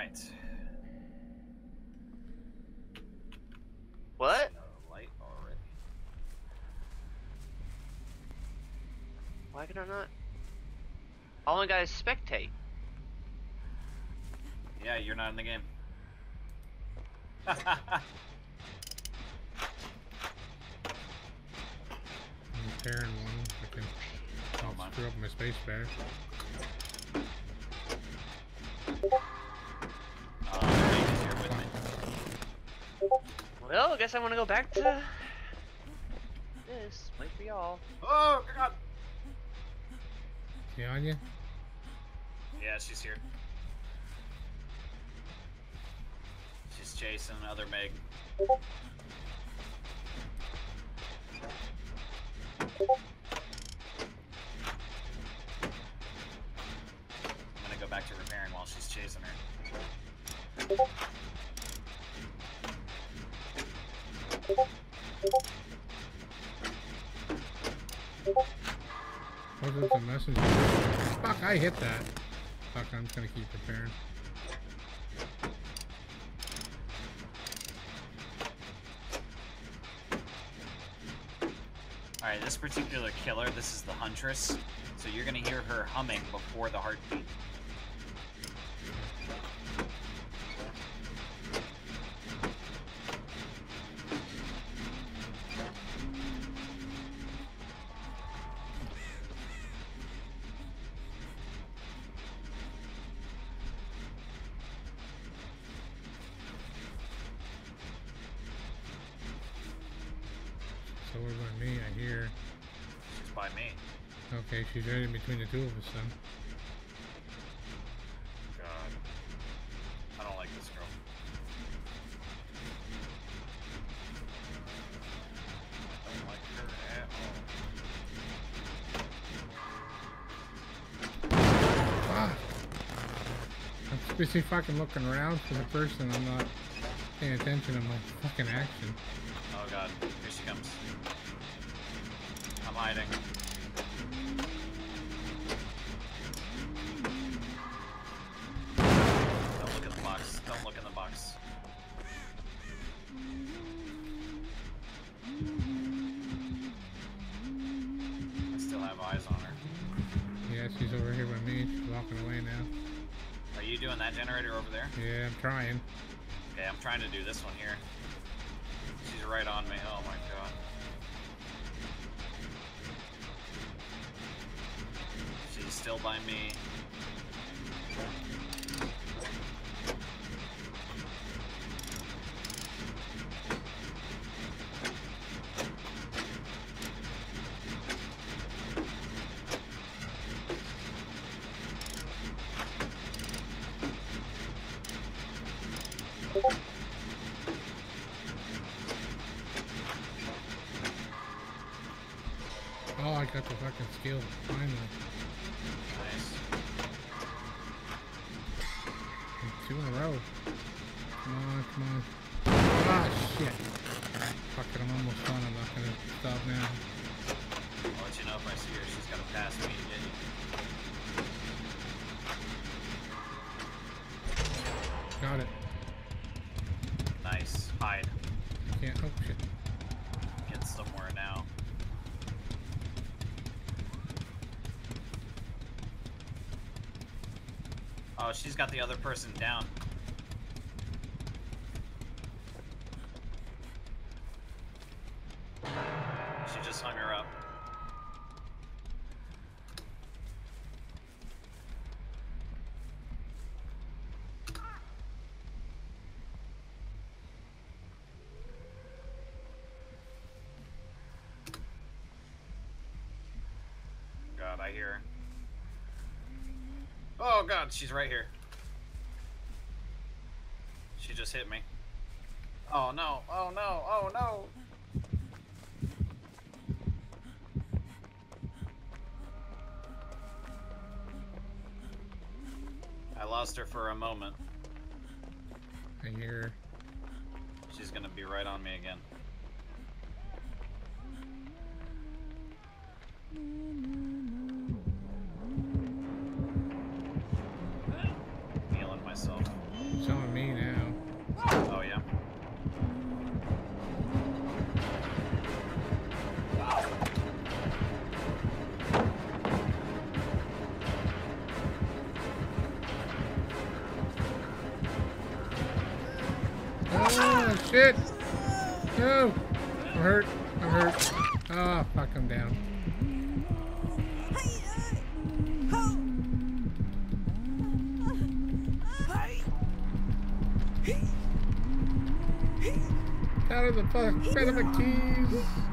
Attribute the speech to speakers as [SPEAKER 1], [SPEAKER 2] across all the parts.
[SPEAKER 1] Alright.
[SPEAKER 2] What?
[SPEAKER 1] No light already.
[SPEAKER 2] Why can I not? All I got is spectate.
[SPEAKER 1] Yeah, you're not in the game.
[SPEAKER 3] I'm repairing one. I can
[SPEAKER 1] Oh,
[SPEAKER 3] screw up my space bar.
[SPEAKER 2] Well, I guess I want to go back to this. Wait for y'all.
[SPEAKER 1] Oh, God!
[SPEAKER 3] See on you?
[SPEAKER 1] Yeah, she's here. She's chasing other Meg. I'm gonna go back to repairing while she's chasing her.
[SPEAKER 3] Was the? Fuck, I hit that. Fuck, I'm gonna keep preparing.
[SPEAKER 1] Alright, this particular killer, this is the Huntress. So you're gonna hear her humming before the heartbeat.
[SPEAKER 3] So what about me? I hear.
[SPEAKER 1] She's by me.
[SPEAKER 3] Okay, she's right in between the two of us then.
[SPEAKER 1] God. I don't like this girl. I don't like her at all.
[SPEAKER 3] Fuck! I'm busy fucking looking around for the person. I'm not paying attention to my fucking action.
[SPEAKER 1] Oh god, here she comes. Hiding. Don't look in the box. Don't look in the box. I still have eyes on her.
[SPEAKER 3] Yeah, she's over here by me. She's walking away now.
[SPEAKER 1] Are you doing that generator over there?
[SPEAKER 3] Yeah, I'm trying.
[SPEAKER 1] Okay, I'm trying to do this one here. She's right on me. Oh my still by me.
[SPEAKER 3] Oh, I got the fucking skill. Finally. In a row. Come on, come on. Ah, shit. Fuck it, I'm almost done. I'm not gonna stop now.
[SPEAKER 1] I'll let you know if I see her. She's got to pass me to get you.
[SPEAKER 3] Got it.
[SPEAKER 1] Nice. Hide.
[SPEAKER 3] Can't. Oh, shit.
[SPEAKER 1] Get somewhere now. Oh, she's got the other person down. God, I hear her. Oh god, she's right here. She just hit me. Oh no, oh no, oh no! I lost her for a moment.
[SPEAKER 3] I hear.
[SPEAKER 1] She's gonna be right on me again.
[SPEAKER 3] Shit! No! I'm hurt. I'm hurt. Oh, fuck, I'm down. Out of the fuck, out of the keys!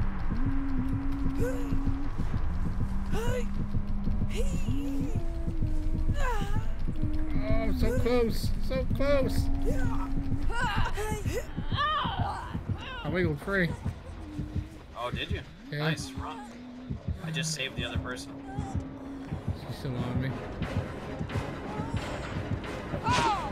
[SPEAKER 3] Close, so close! I wiggled free.
[SPEAKER 1] Oh, did you?
[SPEAKER 3] Yeah.
[SPEAKER 1] Nice, run. I just saved the other person.
[SPEAKER 3] She's still on me. Still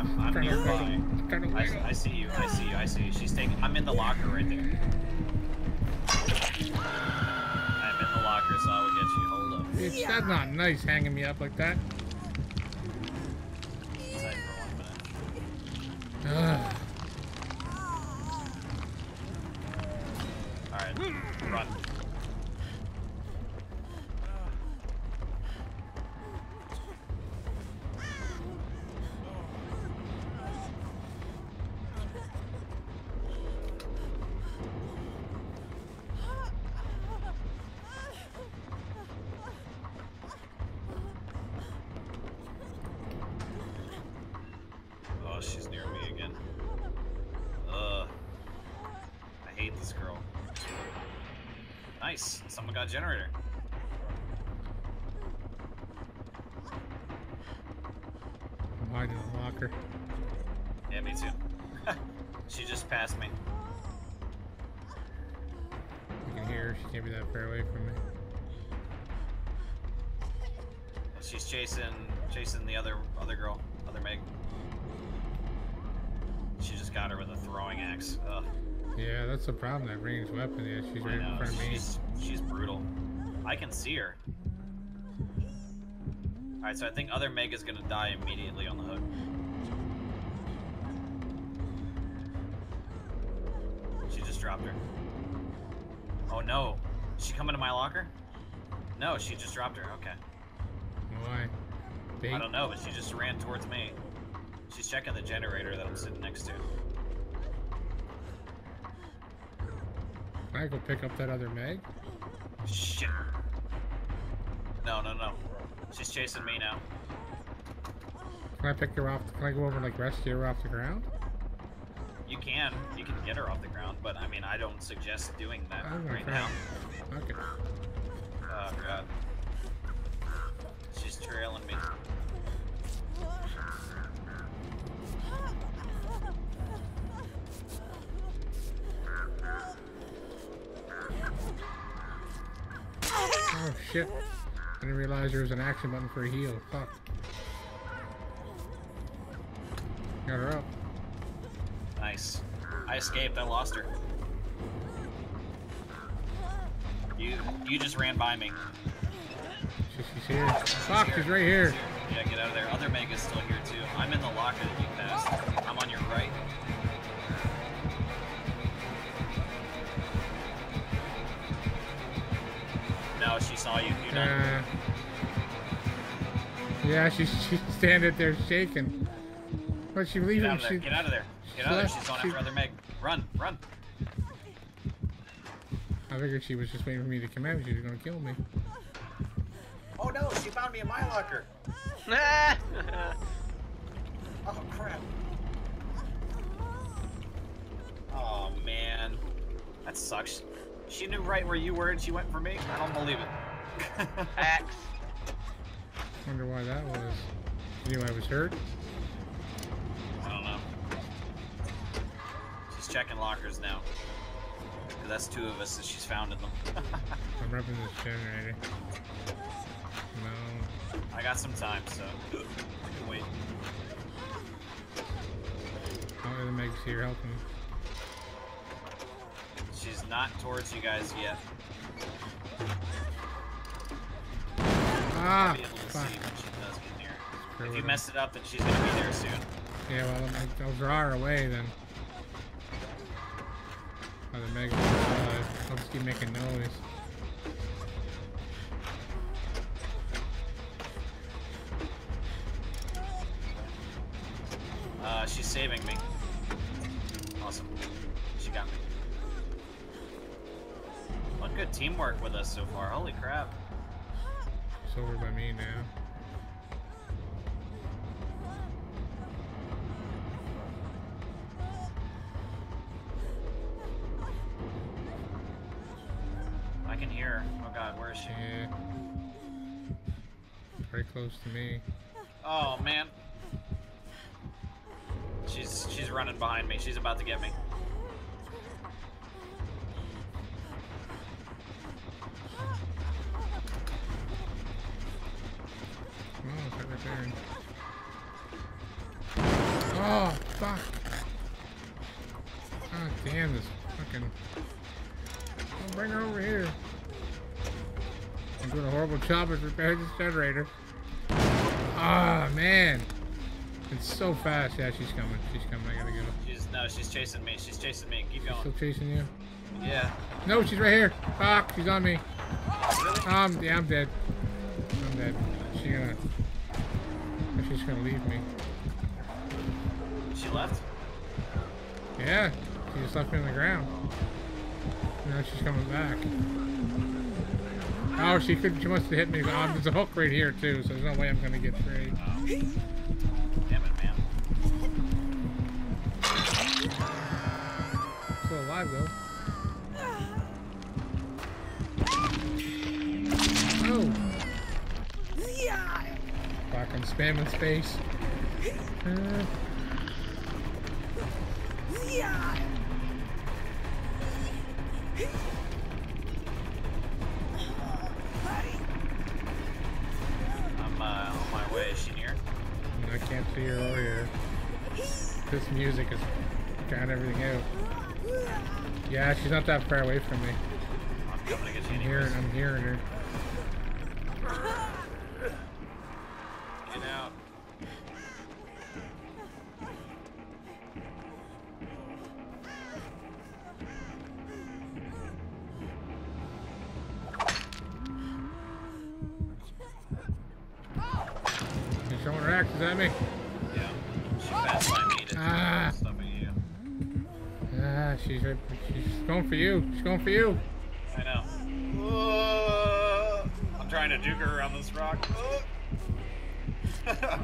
[SPEAKER 3] I'm,
[SPEAKER 1] I'm
[SPEAKER 3] trying
[SPEAKER 1] nearby.
[SPEAKER 3] wiggle. Trying.
[SPEAKER 1] I, I see you. I see you. I see you. She's taking. I'm in the locker right there. I'm in the locker, so I will get you. Hold up.
[SPEAKER 3] Bitch, that's not nice hanging me up like that.
[SPEAKER 1] Tight for one minute.
[SPEAKER 3] Ugh.
[SPEAKER 1] Someone got a generator.
[SPEAKER 3] I'm hiding in the locker.
[SPEAKER 1] Yeah, me too. she just passed me.
[SPEAKER 3] You can hear her. She can't be that far away from me.
[SPEAKER 1] Oh, she's chasing chasing the other other girl, other Meg. She just got her with a throwing axe. Ugh.
[SPEAKER 3] Yeah, that's the problem. That ranged weapon. Yeah, she's right in front of me.
[SPEAKER 1] She's she's brutal. I can see her. Alright, so I think other Meg is gonna die immediately on the hook. She just dropped her. Oh no. Is she coming to my locker? No, she just dropped her. Okay.
[SPEAKER 3] Why?
[SPEAKER 1] I don't know, but she just ran towards me. She's checking the generator that I'm sitting next to.
[SPEAKER 3] Can I go pick up that other Meg?
[SPEAKER 1] Shit. No, no, no. She's chasing me now.
[SPEAKER 3] Can I pick her off? Can I go over and like rescue her off the ground?
[SPEAKER 1] You can. You can get her off the ground, but I mean, I don't suggest doing that
[SPEAKER 3] oh, I'm
[SPEAKER 1] right now.
[SPEAKER 3] Okay.
[SPEAKER 1] Oh, God. She's trailing me.
[SPEAKER 3] Oh shit. I didn't realize there was an action button for a heal. Fuck. Got her up.
[SPEAKER 1] Nice. I escaped. I lost her. You you just ran by me.
[SPEAKER 3] She, she's here. Fuck, she's right here.
[SPEAKER 1] Yeah, get out of there. Other Meg is still here too. I'm in the locker
[SPEAKER 3] Uh, yeah, she's she's standing there shaking. But she
[SPEAKER 1] Get
[SPEAKER 3] leaving.
[SPEAKER 1] out of there.
[SPEAKER 3] She,
[SPEAKER 1] Get out of there. Get out of there. She's going
[SPEAKER 3] she-
[SPEAKER 1] after other Meg. Run, run.
[SPEAKER 3] I figured she was just waiting for me to come out. She was gonna kill me.
[SPEAKER 1] Oh no, she found me in my locker. Oh crap. Oh man. That sucks. She knew right where you were and she went for me. I don't believe it.
[SPEAKER 2] Axe.
[SPEAKER 3] Wonder why that was. She knew I was hurt.
[SPEAKER 1] I don't know. She's checking lockers now. 'Cause that's two of us that she's found in them.
[SPEAKER 3] I'm repping this generator. No.
[SPEAKER 1] I got some time, so I can wait.
[SPEAKER 3] How are the Megs here helping?
[SPEAKER 1] She's not towards you guys yet.
[SPEAKER 3] Ah,
[SPEAKER 1] be able to
[SPEAKER 3] fuck.
[SPEAKER 1] see when she does get near. If you mess it up, then she's gonna be there soon.
[SPEAKER 3] Yeah, well, I'll, draw her away then. Oh, the Megs are I'll just keep making noise.
[SPEAKER 1] Uh, she's saving me. Awesome. She got me. What good teamwork with us so far. Holy crap.
[SPEAKER 3] Over by me now.
[SPEAKER 1] I can hear her. Oh god, where is she?
[SPEAKER 3] Yeah. Very close to me.
[SPEAKER 1] Oh man. She's she's running behind me. She's about to get me.
[SPEAKER 3] Job of repairing this generator. Ah, man. It's so fast. Yeah, she's coming. She's coming. I gotta go.
[SPEAKER 1] She's no, she's chasing me. She's chasing me. Keep
[SPEAKER 3] She's
[SPEAKER 1] going.
[SPEAKER 3] still chasing you?
[SPEAKER 1] Yeah.
[SPEAKER 3] No, she's right here. Fuck, she's on me. Um, yeah, I'm dead. I'm dead. She gonna. She's gonna leave me.
[SPEAKER 1] She left?
[SPEAKER 3] Yeah, she just left me on the ground. Now she's coming back. Oh, she could. She must have hit me. Oh, there's a hook right here too, so there's no way I'm gonna get free.
[SPEAKER 1] Oh. Damn it, man.
[SPEAKER 3] Still alive though. Oh. Fuck, I'm spamming space. Uh,
[SPEAKER 1] I'm
[SPEAKER 3] music is drowning everything out. Yeah, she's not that far away from me.
[SPEAKER 1] I'm
[SPEAKER 3] I'm hearing, I'm hearing her.
[SPEAKER 1] Get out.
[SPEAKER 3] She's showing her axes at me. She's she's going for you. She's going for you.
[SPEAKER 1] I know. Uh, I'm trying to juke her around this rock. Uh.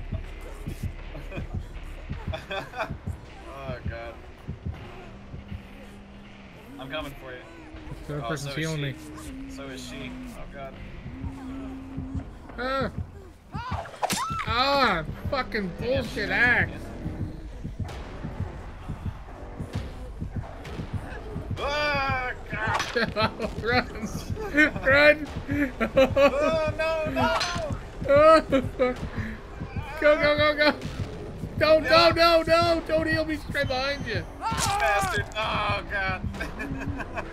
[SPEAKER 1] oh god. I'm coming for you.
[SPEAKER 3] The other
[SPEAKER 1] Oh,
[SPEAKER 3] person's
[SPEAKER 1] so is
[SPEAKER 3] healing
[SPEAKER 1] she.
[SPEAKER 3] me.
[SPEAKER 1] So is she. Oh god.
[SPEAKER 3] Ah! Ah! Fucking bullshit axe!
[SPEAKER 1] Ah.
[SPEAKER 3] Run! Run!
[SPEAKER 1] Oh no no!
[SPEAKER 3] Oh, fuck. Go, go, go, go! Don't, no, no, no! Don't heal me straight behind you!
[SPEAKER 1] Bastard! Oh god!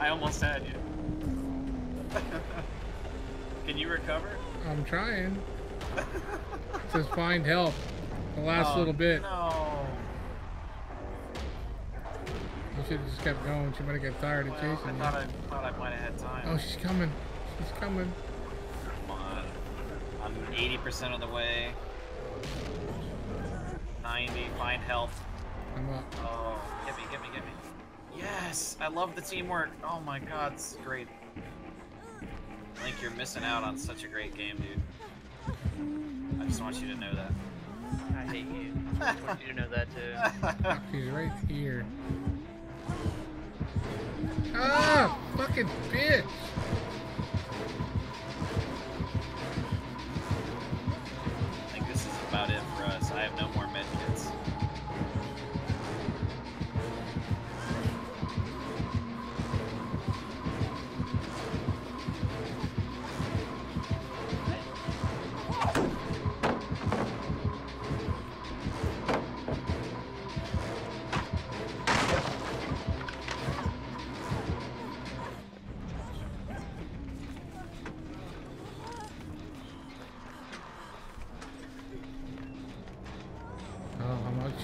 [SPEAKER 1] I almost had you. Can you recover?
[SPEAKER 3] I'm trying. Says find help. The last
[SPEAKER 1] Oh,
[SPEAKER 3] little bit.
[SPEAKER 1] No.
[SPEAKER 3] You should have just kept going. She might have got tired of
[SPEAKER 1] Well, I
[SPEAKER 3] chasing you.
[SPEAKER 1] thought I thought I might have had time.
[SPEAKER 3] Oh, she's coming. She's coming.
[SPEAKER 1] Come on. I'm 80% of the way. 90. Find health.
[SPEAKER 3] I'm up.
[SPEAKER 1] Oh, get me, get me, get me. Yes! I love the teamwork. Oh my god, it's great. Link, you're missing out on such a great game, dude. I just want you to know that.
[SPEAKER 2] I hate you. I want you to know that too.
[SPEAKER 3] He's right here. Ah! Fucking bitch!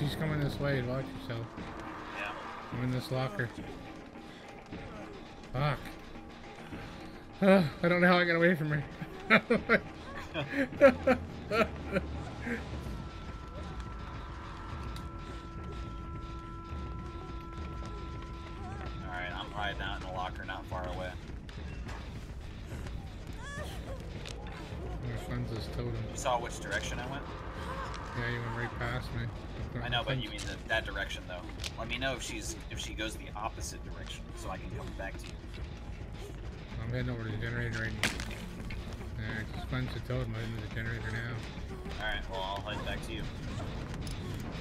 [SPEAKER 3] She's coming this way. Watch yourself.
[SPEAKER 1] Yeah.
[SPEAKER 3] I'm in this locker. Fuck. Uh, I don't know how I got away from her.
[SPEAKER 1] if she's if she goes the opposite direction, so I can come back to you.
[SPEAKER 3] I'm heading over to the generator right now. Just cleansed the totem. I'm into the generator now.
[SPEAKER 1] Alright, well I'll head back to you.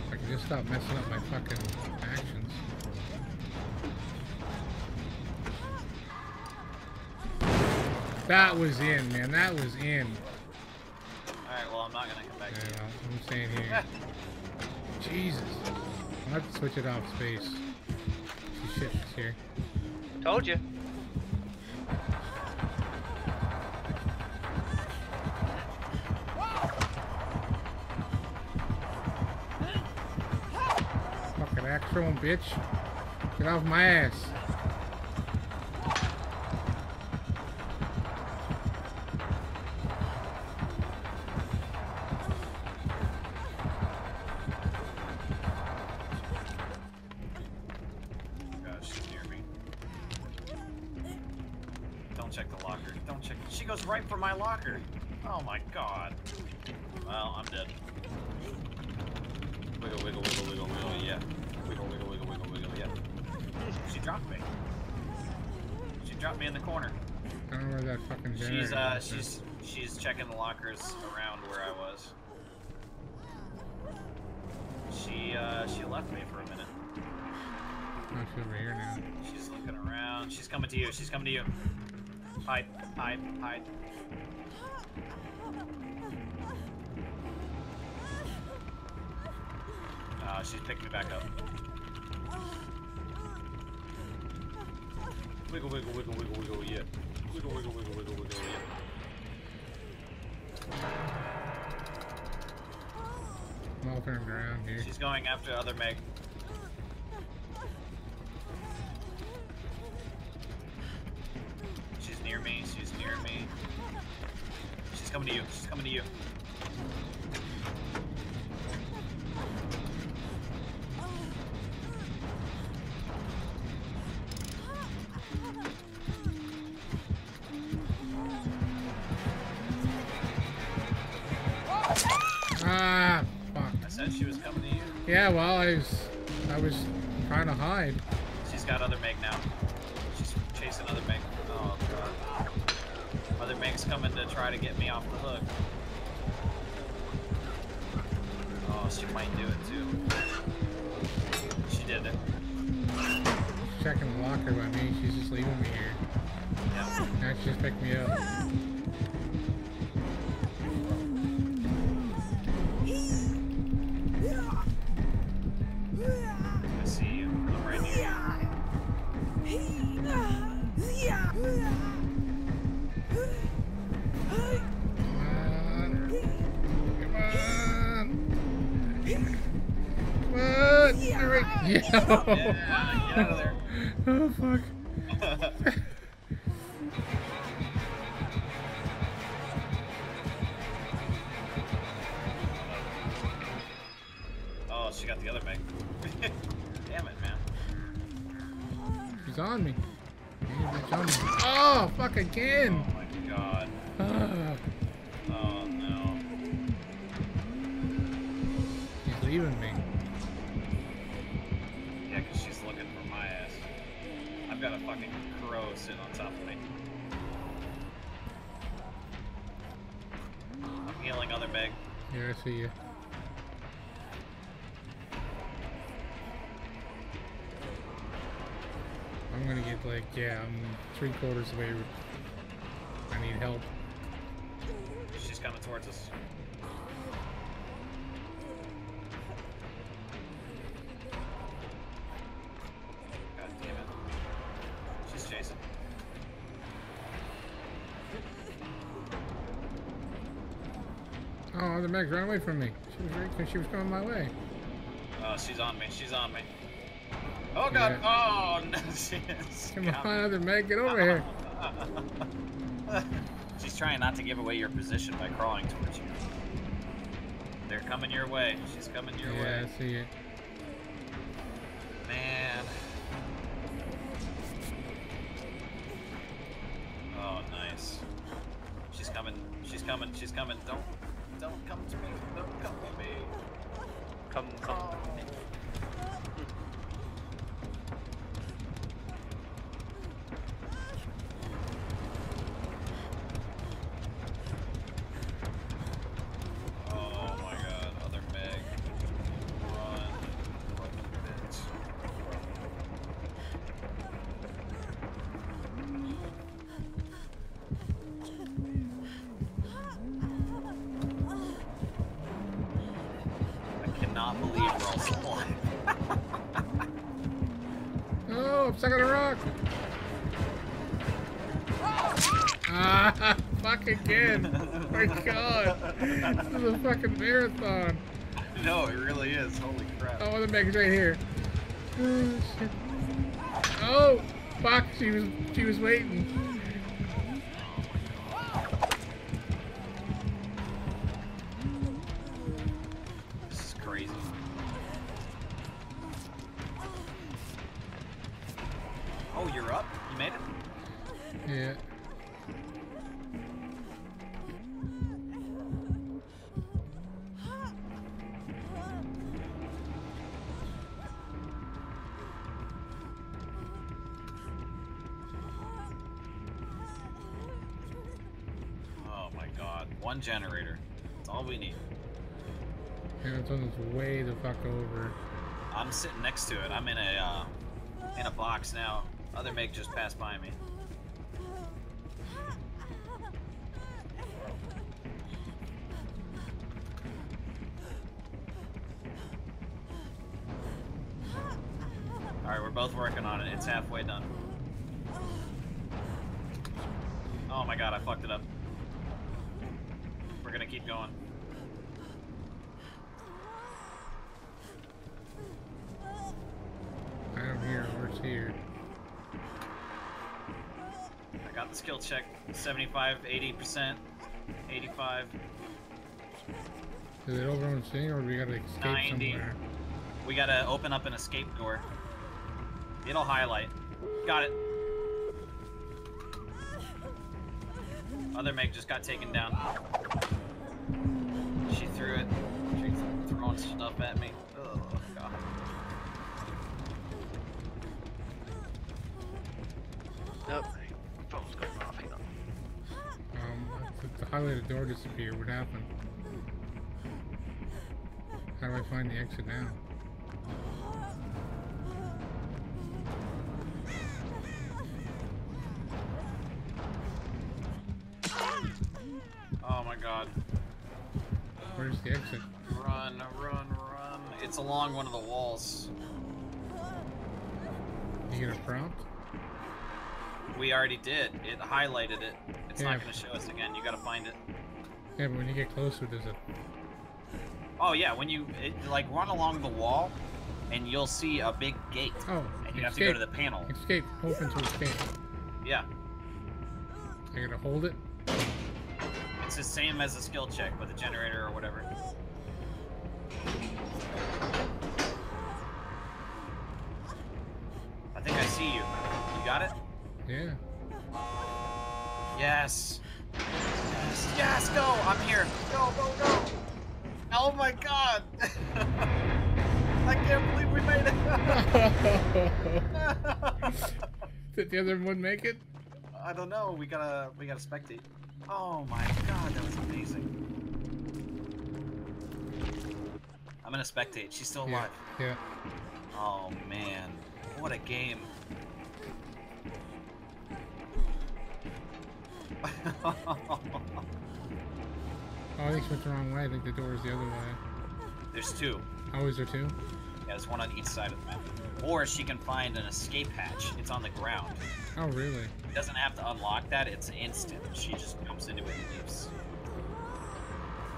[SPEAKER 3] I can just stop messing up my fucking actions. That was in, man. That was in.
[SPEAKER 1] Alright, well I'm not gonna come back
[SPEAKER 3] Yeah,
[SPEAKER 1] to you.
[SPEAKER 3] I'm staying here. Jesus. I'll have to switch it off space. She shit is here.
[SPEAKER 2] Told you.
[SPEAKER 3] Fucking axe throwing bitch. Get off my ass.
[SPEAKER 1] Check the locker. Don't check. She goes right for my locker. Oh my god. Well, I'm dead. Wiggle, wiggle, wiggle, wiggle, wiggle, yeah. Wiggle, wiggle, wiggle, wiggle, wiggle, yeah. She dropped me. She dropped me in the corner.
[SPEAKER 3] I don't know where that fucking
[SPEAKER 1] She's uh, she's she's checking the lockers around where I was. She uh, she left me for a minute.
[SPEAKER 3] Oh, she's over here now.
[SPEAKER 1] She's looking around. She's coming to you. She's coming to you. Hide, hide, hide. Uh, she's picked me back up. Wiggle, wiggle, wiggle, wiggle, wiggle, yeah. Wiggle, wiggle, wiggle, wiggle, wiggle, yeah.
[SPEAKER 3] All around here.
[SPEAKER 1] She's going after other Meg. Coming to you. Coming to you. Try to get me off the hook. Oh, she might do it too. She did it.
[SPEAKER 3] She's checking the locker by me. She's just leaving me here.
[SPEAKER 1] Yeah.
[SPEAKER 3] Now she just picked me up. Yo.
[SPEAKER 1] Yeah, get out of there.
[SPEAKER 3] Oh, fuck.
[SPEAKER 1] oh, she got the other Meg. Damn it, man.
[SPEAKER 3] She's on me. She's on me. Oh, fuck again.
[SPEAKER 1] Oh my god.
[SPEAKER 3] Ah,
[SPEAKER 1] fucking crow sitting on top of me. I'm healing other Meg.
[SPEAKER 3] Here, I see you. I'm gonna get like, yeah, I'm three quarters away. I need help.
[SPEAKER 1] She's coming towards us.
[SPEAKER 3] Oh, the Meg ran away from me. She was right, she was going my way.
[SPEAKER 1] Oh, she's on me. She's on me. Oh god. Oh no, she is.
[SPEAKER 3] Come on, other Meg, get over here.
[SPEAKER 1] She's trying not to give away your position by crawling towards you. They're coming your way. She's coming your
[SPEAKER 3] Yeah,
[SPEAKER 1] way.
[SPEAKER 3] I see it.
[SPEAKER 1] cannot we're all still alive.
[SPEAKER 3] Oh, I'm stuck on a rock. Ah, fuck again. Oh my god. This is a fucking marathon.
[SPEAKER 1] no, it really is. Holy crap.
[SPEAKER 3] Oh, the Meg's right here. Oh, shit. Oh, fuck. She was, she was waiting. Yeah.
[SPEAKER 1] Oh my god. One generator. That's all we need.
[SPEAKER 3] And it's on its way the fuck over.
[SPEAKER 1] I'm sitting next to it. I'm in a uh, in a box now. Other Meg just passed by me. Alright, we're both working on it. It's halfway done. Oh my god, I fucked it up. We're gonna keep going.
[SPEAKER 3] I'm here. Where's here?
[SPEAKER 1] I got the skill check 75, 80%, 85.
[SPEAKER 3] Is it over on the thing or we gotta escape
[SPEAKER 1] 90.
[SPEAKER 3] somewhere?
[SPEAKER 1] We gotta open up an escape door. It'll highlight. Got it. Other Meg just got taken down. She threw it. She's throwing stuff at me. Oh, God.
[SPEAKER 2] Nope. Phone's going off. Hang on.
[SPEAKER 3] Um, the, the highlighted door disappeared. What happened? How do I find the exit now? Where's the exit?
[SPEAKER 1] Run, run, run. It's along one of the walls.
[SPEAKER 3] You get a prompt?
[SPEAKER 1] We already did. It highlighted it. It's
[SPEAKER 3] Yeah.
[SPEAKER 1] not gonna show us again. You gotta find it.
[SPEAKER 3] Yeah, but when you get closer, does it?
[SPEAKER 1] Oh yeah, when you it, like run along the wall, and you'll see a big gate,
[SPEAKER 3] Oh,
[SPEAKER 1] and you have to go to the panel.
[SPEAKER 3] Escape. Open to escape.
[SPEAKER 1] Yeah,
[SPEAKER 3] I gotta hold it.
[SPEAKER 1] It's the same as a skill check with a generator or whatever. I think I see you. You got it?
[SPEAKER 3] Yeah.
[SPEAKER 1] Yes. Yes. Yes. Go. I'm here. Go. Go. Go. Oh my God. I can't believe we made it.
[SPEAKER 3] Did the other one make it?
[SPEAKER 1] I don't know. We gotta we gotta spectate. Oh my god, that was amazing. I'm gonna spectate. She's still
[SPEAKER 3] Yeah.
[SPEAKER 1] alive.
[SPEAKER 3] Yeah.
[SPEAKER 1] Oh man, what a game.
[SPEAKER 3] Oh, I think she went the wrong way. I think the door is the other way.
[SPEAKER 1] There's two.
[SPEAKER 3] Oh, is there two?
[SPEAKER 1] There's one on each side of the map. Or she can find an escape hatch. It's on the ground.
[SPEAKER 3] Oh, really?
[SPEAKER 1] She doesn't have to unlock that. It's instant. She just jumps into it and leaves.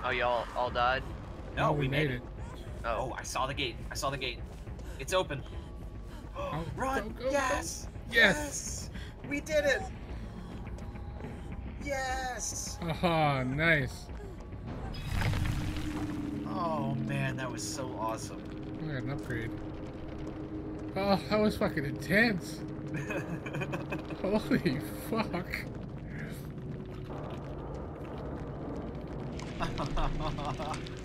[SPEAKER 2] Oh, y'all all died?
[SPEAKER 1] No,
[SPEAKER 3] oh,
[SPEAKER 1] we, we, made, made it. it. Oh. oh. I saw the gate. I saw the gate. It's open.
[SPEAKER 3] oh,
[SPEAKER 1] Run!
[SPEAKER 3] Go, go, yes! Go.
[SPEAKER 1] yes!
[SPEAKER 3] Yes!
[SPEAKER 1] We did it! Yes!
[SPEAKER 3] Ah oh, nice.
[SPEAKER 1] Oh man, that was so awesome.
[SPEAKER 3] I got an upgrade. Oh, that was fucking intense. Holy fuck.